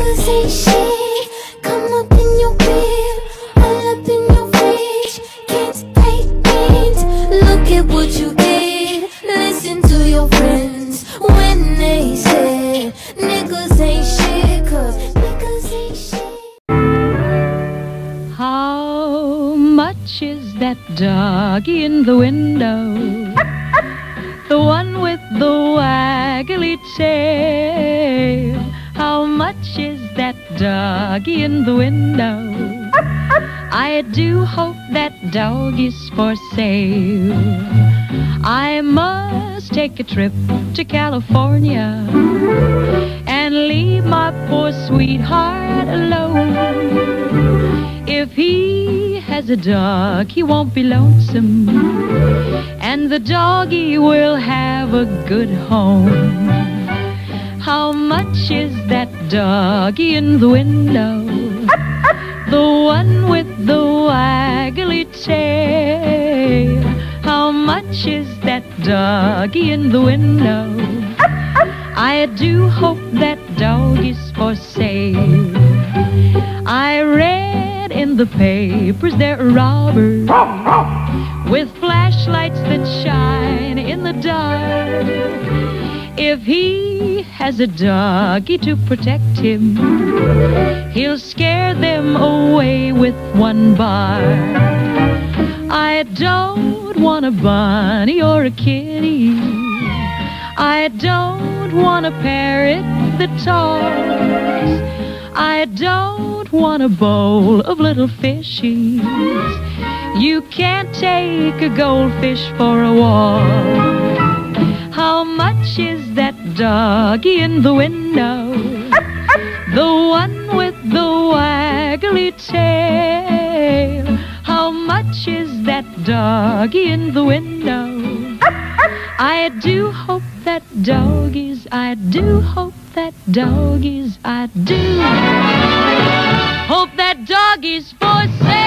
Ain't shit. Come up in your all up in your. Can't. Look at what you did. Listen to your friends when they said ain't shit. Cause ain't shit. How much is that doggy in the window? The one with the waggly tail. That doggy in the window? I do hope that dog is for sale. I must take a trip to California and leave my poor sweetheart alone. If he has a dog, he won't be lonesome. And the doggy will have a good home. How much is that doggy in the window? The one with the waggly tail. How much is that doggy in the window? I do hope that dog is for sale. I read in the papers there are robbers with flashlights that shine in the dark. If he has a doggy to protect him, he'll scare them away with one bar. I don't want a bunny or a kitty. I don't want a parrot that talks. I don't want a bowl of little fishies. You can't take a goldfish for a walk. How much is that doggy in the window? The one with the waggly tail. How much is that doggy in the window? I do hope that doggies, I do hope that doggies, I do hope that doggies for sale.